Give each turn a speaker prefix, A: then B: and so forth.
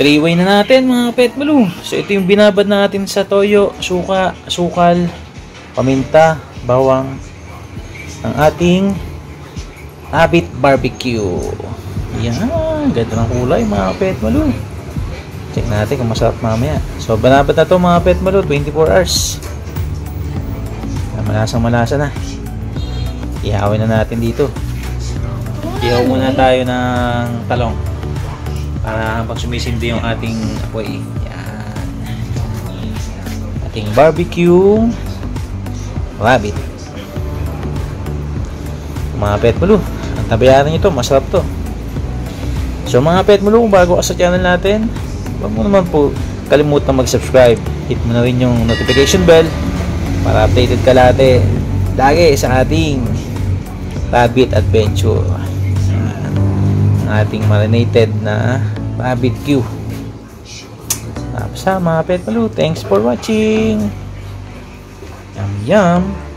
A: Three-way na natin mga pet malu. So ito yung binabad natin sa toyo, suka, sukal, paminta, bawang, ang ating Abit Barbecue. Yan, ganda ng kulay mga pet malu. Check natin kung masarap mamaya. So binabad na to mga pet malu, 24 hours. Malasang malasa na. Ihawin na natin dito. Ihaw muna tayo ng talong para habang sumisindi yung ating apoy. Yan. Ating barbecue rabbit. Mga pet mulu, ang tabayanan nyo to, masarap to. So mga pet mulu, kung bago ka sa channel natin, huwag mo naman po kalimutan mag-subscribe. Hit mo na rin yung notification bell para updated ka lagi, lagi sa ating rabbit adventure ating marinated na rabbit Q. Tapos mga pet palu, thanks for watching. Yum yum.